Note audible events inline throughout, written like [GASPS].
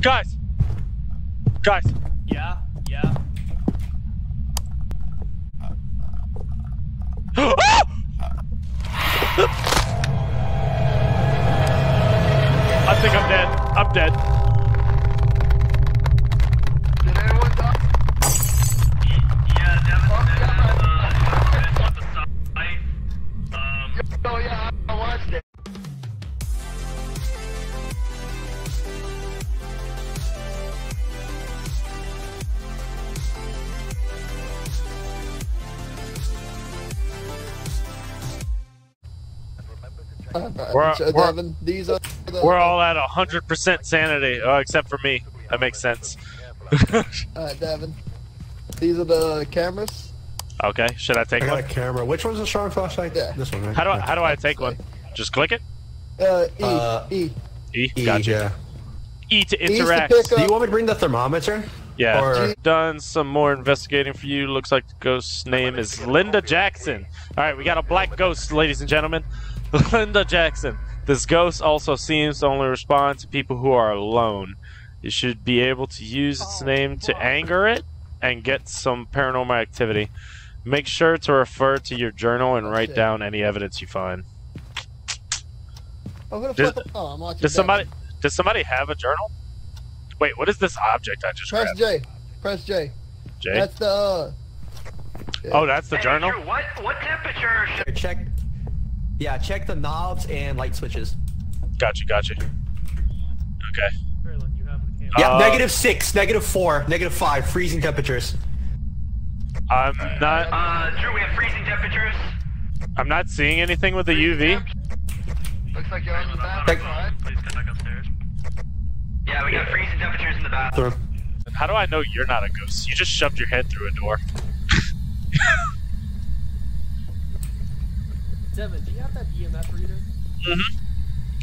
Guys! Guys! Yeah, yeah. [GASPS] I think I'm dead. I'm dead. [LAUGHS] We're- So, we're- Devin, these are the, We're all at 100% sanity, oh, except for me. That makes sense. [LAUGHS] uh, Devin. These are the cameras. okay, should I take I got one? a camera. Which one's a strong flashlight? Yeah. This one, right? How do I, how do I take one? Just click it? Uh, E. Uh, e. E, E, gotcha. yeah. E to E's to interact. Do you want me to bring the thermometer? Yeah. Or- Done some more investigating for you. Looks like the ghost's name is Linda Jackson. All right, we got a black ghost, ladies and gentlemen. Linda Jackson. This ghost also seems to only respond to people who are alone. You should be able to use its name to anger it and get some paranormal activity. Make sure to refer to your journal and write down any evidence you find. Oh, who the Does- Oh, I'm watching. Does somebody does somebody have a journal? Wait, what is this object I just Press grabbed? J. Press J. J. That's the. Uh, Oh, that's the hey, journal? Drew, what what temperature should Check. Yeah, check the knobs and light switches. Gotcha, gotcha. Okay. Braylon, you have the camera. Yeah, Uh, negative six, negative four, negative five, freezing temperatures. I'm not uh Drew, we have freezing temperatures. I'm not seeing anything with the UV. Looks like you're on the bathroom, Please come back upstairs. Yeah, we got freezing temperatures in the bathroom. Bathroom. How do I know you're not a ghost? You just shoved your head through a door. [LAUGHS] Devin, do you have that EMF reader?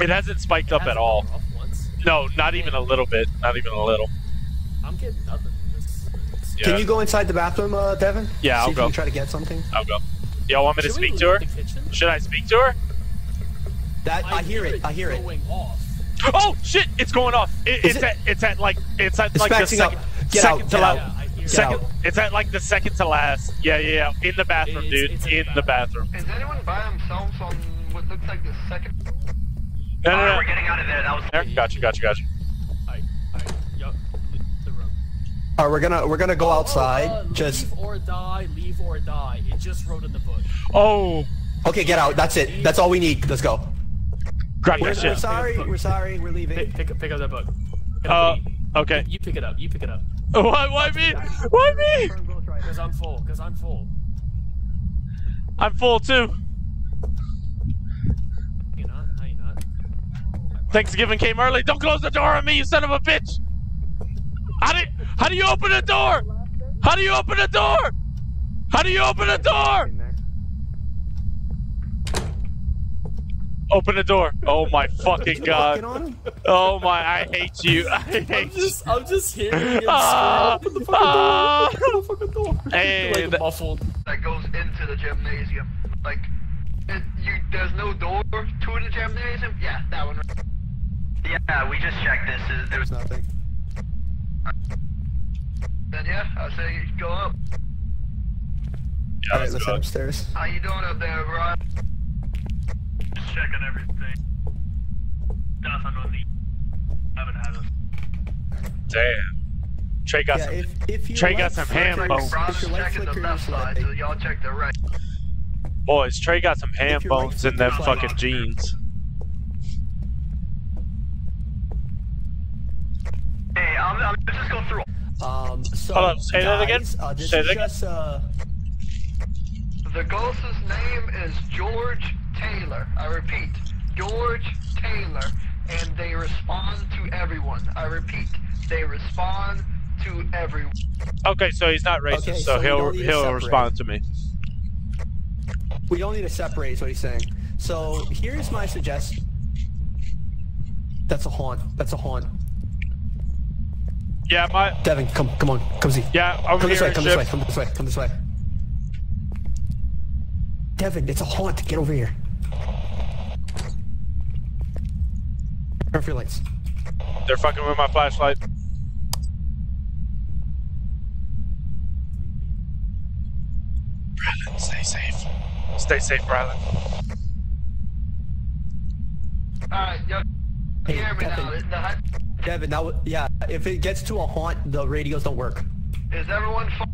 It hasn't spiked up Has at all. once? No, not even a little bit. Not even a little. I'm getting nothing this. this- Yeah. Can you go inside the bathroom, uh, Devin? Yeah, I'll if go. You can try to get something. I'll go. Y'all want me to Should we speak to her? Should I speak to her? That I, hear it. I hear it. Oh shit! It's going off. It, Is it's it- at it's at like it's at It's like the maxing second Get second out, to get last. out. Yeah, I hear it. Second. out. It's at like the second to last. Yeah, yeah, yeah. In the bathroom, It's- dude. it's in the bathroom. Is anyone by themselves on what looks like the second? No, no, Alright, no. we're getting out of there. That was There. Gotcha, gotcha, gotcha. Alright, alright, yup, leave the room. All right, we're gonna we're gonna go outside. Uh, Just leave or die, leave or die. It just wrote in the book. Oh, okay, get out. That's it. That's all we need. Let's go. grab We're, that we're shit. sorry. We're sorry. We're leaving. Pick, pick, up- pick up that book. Pick Uh, up the- okay. You pick it up. You pick it up. Why, why me? Why me? Cause I'm full. Cause I'm full. I'm full too. You not? No, you not. Thanksgiving came early. Don't close the door on me, you son of a bitch. How do how do you open the door? How do you open the door? How do you open the door? Open the door. Oh my [LAUGHS] fucking Fucking god. Oh my, I hate you. [LAUGHS] I hate I'm you. just, I'm just hearing [LAUGHS] him Ah. Open the fucking ah. door. Open the fucking door. And- like muffled. that goes into the gymnasium. Like, it, you, there's no door to the gymnasium. Yeah, that one. Yeah, we just checked this. Is- There was nothing. Then yeah, I say go up. Yeah, All right, let's let's go. head upstairs. How you doing up there, Brian? Just checking everything. Nothing on the. Haven't had a. Damn. Trey got Yeah, some. if if you Trey got some ham bones. Brian's If your light checking the left side, so y'all check the right. Boys, Trey got some ham If your right bones in them foot is like- fucking jeans. Hey, I'm, I'm just go through. Um, so Hold on, say that again? Uh, Say that again? just uh, The ghost's name is George Taylor. I repeat, George Taylor. And they respond to everyone. I repeat, they respond to everyone. Okay, so he's not racist, Okay, so, so he'll don't need to he'll separate. respond to me. we don't need to separate. Is what he's saying. So here's my suggestion. That's a haunt. That's a haunt. Yeah, my Devin, come, come on, come see. yeah over Come this way. Come this way. Come this way. Come this way. Devin, it's a haunt. Get over here. Turn off your lights. They're fucking with my flashlight. Brylan, stay safe. Stay safe, Brylan. Alright, yo. Hey, hear me now. Devin. The Devin, that was, yeah, if it gets to a haunt, the radios don't work. Is everyone fine?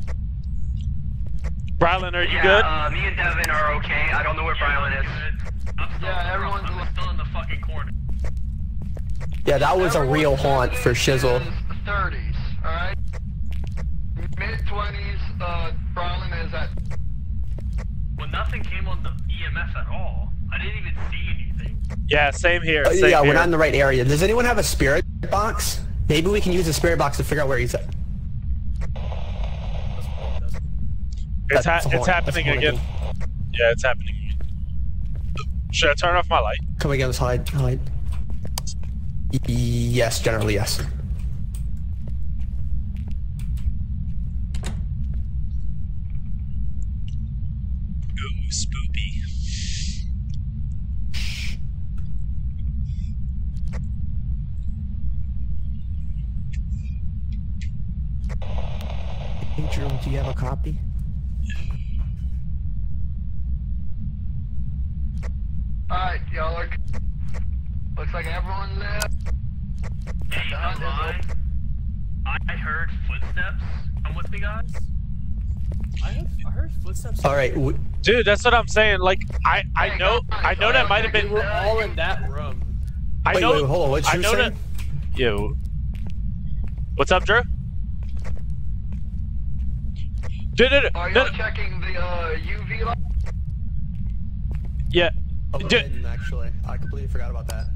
Brylan, are you yeah, good? Uh, me and Devin are okay. I don't know where Brylan is. I'm still, Yeah, everyone's I'm still in the fucking corner. Yeah, that was a real haunt for Shizzle. 30s, alright? Mid 20s, uh, Brolin is at. Well, nothing came on the EMF at all. I didn't even see anything. Yeah, same here. Uh, Same yeah, here. we're not in the right area. Does anyone have a spirit box? Maybe we can use the spirit box to figure out where he's at. It's, ha- it's haunt. That's a happening again. Yeah, it's happening again. Should I turn off my light? Come again, let's hide. Hide. Y- Yes, generally yes. Ooh, spoopy. Hey, do you have a copy? Alright, y'all are. Looks like everyone left. Hey, The no hunt. I I heard footsteps. Come with me, guys. I heard, I heard footsteps. All right. Dude, that's what I'm saying. Like, I, I Hey, know, guys, I know that might have been. We been. were all in that room. I Wait, know. wait, hold on. What's I you saying? that. Yo. What's up, Drew? Dude, dude, Are dude, y'all checking the uh, UV light? yeah. Oh, Dude. I didn't actually. I completely forgot about that.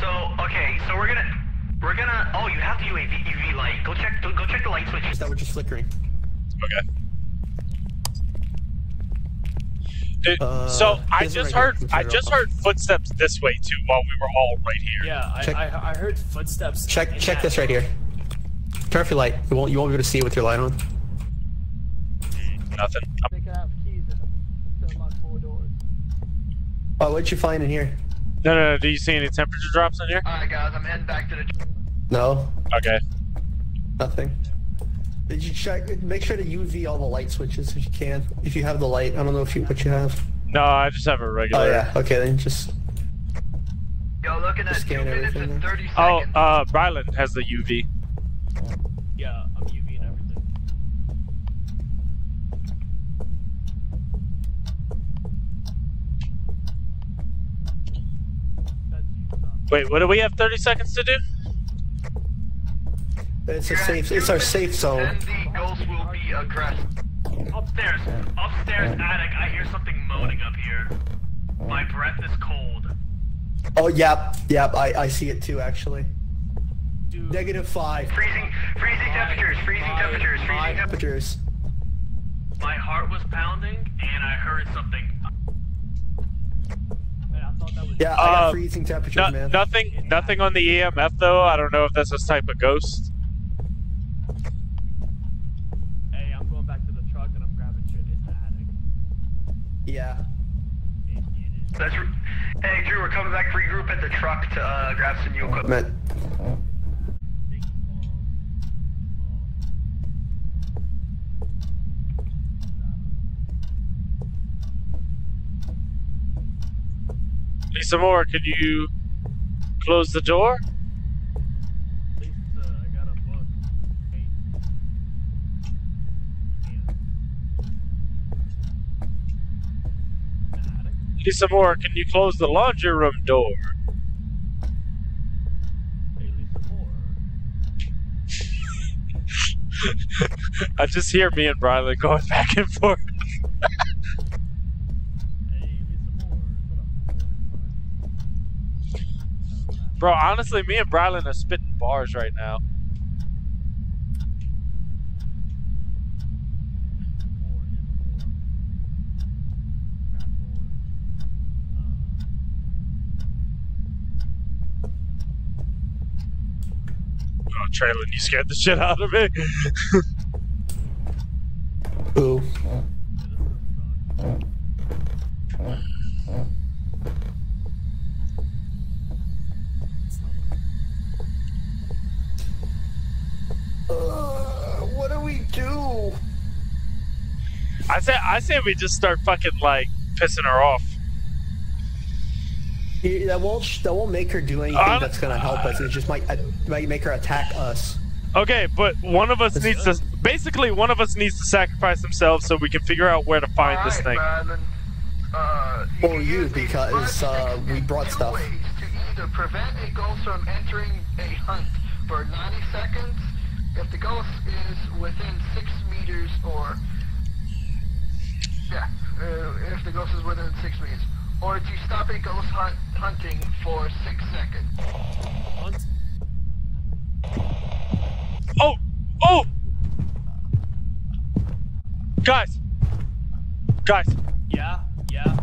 So okay, so we're gonna we're gonna. Oh, you have the UAV UV light. Go check. Go check the light switches. That was just flickering. Okay. Dude, Uh, so I just right heard, Let's I just off. heard footsteps this way too, while we were all right here. Yeah, I, Check- I, I heard footsteps. Check check that this right here. Turn off your light. You won't you won't be able to see it with your light on. Nothing. They can have keys in them to unlock more doors. Oh, what'd you find in here? No, no, no. Do you see any temperature drops in here? Alright, guys, I'm heading back to the. No, Okay. nothing. Did you check? Make sure to UV all the light switches if you can. If you have the light, I don't know if you what you have. No, I just have a regular. Oh yeah. Okay, then just Y'all looking at Scan 2 minutes everything and then. 30 Oh, uh, Brylan has the UV. Yeah, I'm UV and everything. That's you, stop. Wait, what do we have? Thirty seconds to do? it's a safe. It's our safe zone. Then the ghost will be aggressive. Upstairs, upstairs attic. I hear something moaning up here. My breath is cold. Oh yep, yep. I I see it too actually. Dude, Negative five Freezing, freezing temperatures, freezing my- temperatures, freezing my- temperatures. temperatures. My heart was pounding, and I heard something. man, I thought that was Yeah, I got Uh, freezing temperatures, No, man. nothing, nothing on the EMF though. I don't know if that's this type of ghost. Hey, I'm going back to the truck and I'm grabbing shit. It's the attic. Yeah. It, it is. That's. Re- hey, Drew, we're coming back. Regroup at the truck to uh, grab some new equipment. Lisa Moore. could you close the door? Lisa, I got a book. Hey. Man. The attic? Lisa can you close the laundry room door? Hey, [LAUGHS] I just hear me and Brylan going back and forth. Hey, Lisa Moore. Shut up. Bro, honestly, me and Brylan are spitting bars right now. Oh, Traylon, you scared the shit out of me. [LAUGHS] Ooh. Uh, yeah, this is sucks. I say I say we just start fucking like pissing her off. That won't that won't make her do anything that's gonna help us. It just might uh, might make her attack us. Okay, but one of us needs to basically one of us needs to sacrifice themselves so we can figure out where to find this thing. Brandon. Uh, Or you, because, uh, we brought stuff. ways to either prevent a ghost from entering a hunt for 90 seconds if the ghost is within 6 meters or... Yeah, uh, if the ghost is within 6 meters. Or to stop a ghost hunt hunting for 6 seconds. Oh! Oh! Guys! Guys! Yeah, yeah.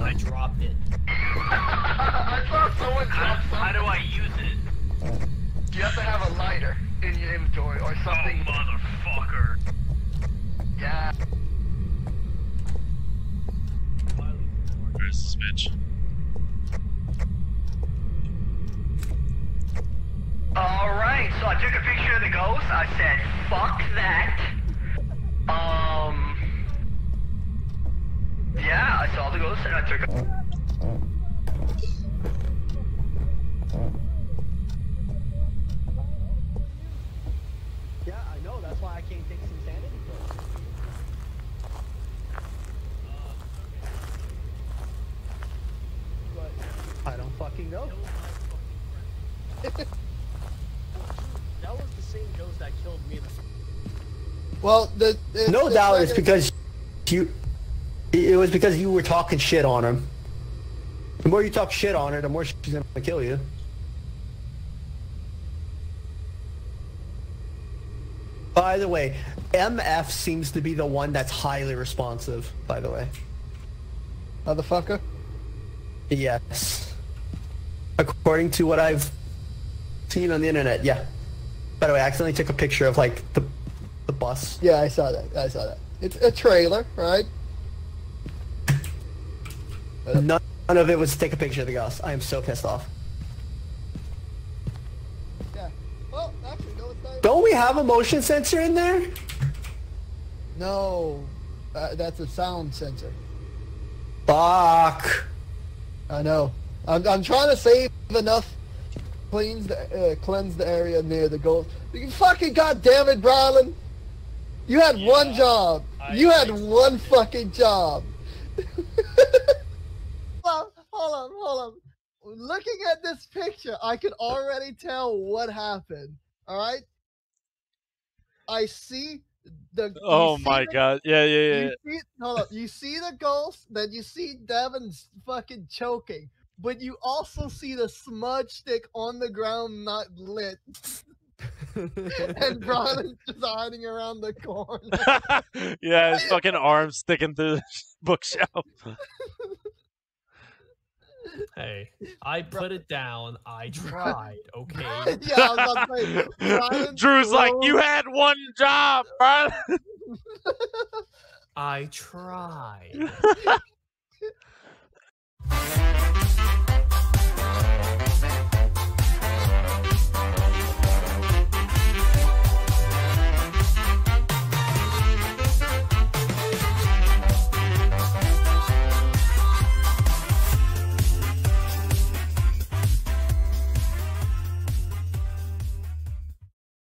I dropped it. I saw someone How, drop how do. I use it? You have to have a lighter in your inventory or something. Oh, something. motherfucker. Yeah. Where's this bitch? Alright, so I took a picture of the ghost. I said, fuck that. Um. Yeah, I saw the ghost and I took a. Yeah, I know. That's why I can't take some sanity pills. But I don't fucking know. That was the same ghost that killed me. Well, the, the No the doubt, it's because you. It was because you were talking shit on her. The more you talk shit on her, the more she's gonna kill you. By the way, MF seems to be the one that's highly responsive. By the way, motherfucker. yes. According to what I've seen on the internet, yeah. By the way, I accidentally took a picture of like the the bus. Yeah, I saw that. I saw that. It's a trailer, right? None, none of it was to take a picture of the ghost. I am so pissed off. Yeah. Well, actually, no, it's not. Don't we have a motion sensor in there? No, uh, that's a sound sensor. Fuck. I know. I'm, I'm trying to save enough cleans the, uh, cleanse the area near the ghost. You fucking goddamn it, Brylan! You had one job. I you had think so. one fucking job. [LAUGHS] hold on, hold on. Looking at this picture, I could already tell what happened. All right. I see the. Oh see my the- god. Yeah, yeah, yeah. you see, hold up. You see the ghost, then you see Devin's fucking choking, but you also see the smudge stick on the ground not lit, [LAUGHS] and Brian [LAUGHS] just hiding around the corner. [LAUGHS] yeah, his fucking arm sticking through the bookshelf. Hey, I put it down. I tried. Okay. [LAUGHS] yeah, I was about to say, Brian Drew's like, you had one job, bro. I tried. [LAUGHS]